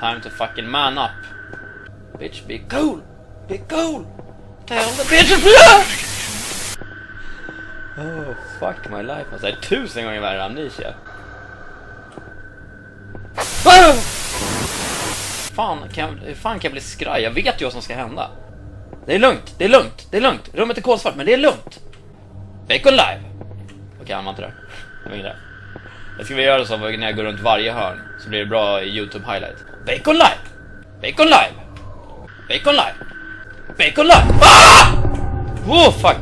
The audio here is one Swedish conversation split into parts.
Time to fucking man up. Bitch, be cool! Be cool! Tell the bitch Oh, fuck my life. Alltså, det är tusen gånger värre amnesia. Ah! Fan, kan jag, hur fan kan jag bli skraj? Jag vet ju vad som ska hända. Det är lugnt, det är lugnt, det är lugnt. Rummet är kolsvart, men det är lugnt. Bacon live! Okej, han var inte där. Det var ingen där. Jag skulle vilja göra så när jag går runt varje hörn, så blir det bra i YouTube highlight. Bacon live! Bacon live! Bacon live! Bacon live! Ah! Oh, fuck!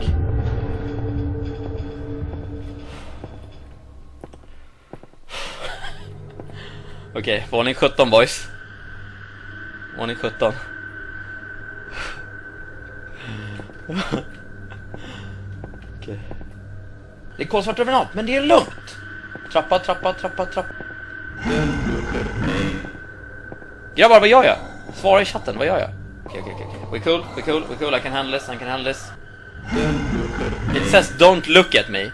Okej, våning 17 boys. Våning 17. Okej. Det är kolsvart överallt, men det är lugnt. Trappa, trappa, trappa, trappa. Grabbar, vad gör jag? Svara i chatten, vad gör jag? Okej, okej, okej. We're cool, we're cool, we're cool, I can handle this, I can handle this. It says don't look at me.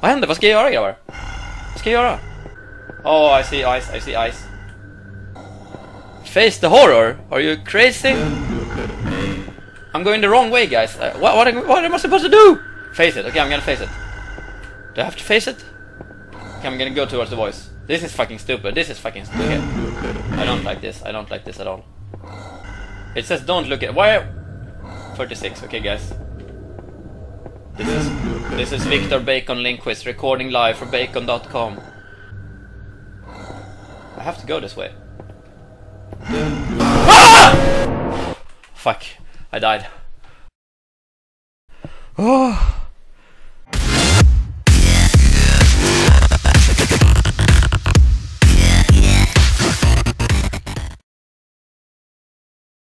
Vad händer? Vad ska jag göra grabbar? Vad ska jag göra? Oh, I see ice, I see ice. Face the horror? Are you crazy? I'm going the wrong way, guys. Uh, what, what, what am I supposed to do? Face it. Okay, I'm gonna face it. Do I have to face it? Okay, I'm gonna go towards the voice. This is fucking stupid. This is fucking stupid. I don't like this. I don't like this at all. It says don't look at... Why... 36. Okay, guys. This is, this is Victor Bacon Lindquist recording live for bacon.com. I have to go this way. Ah! Fuck. I died. Oh.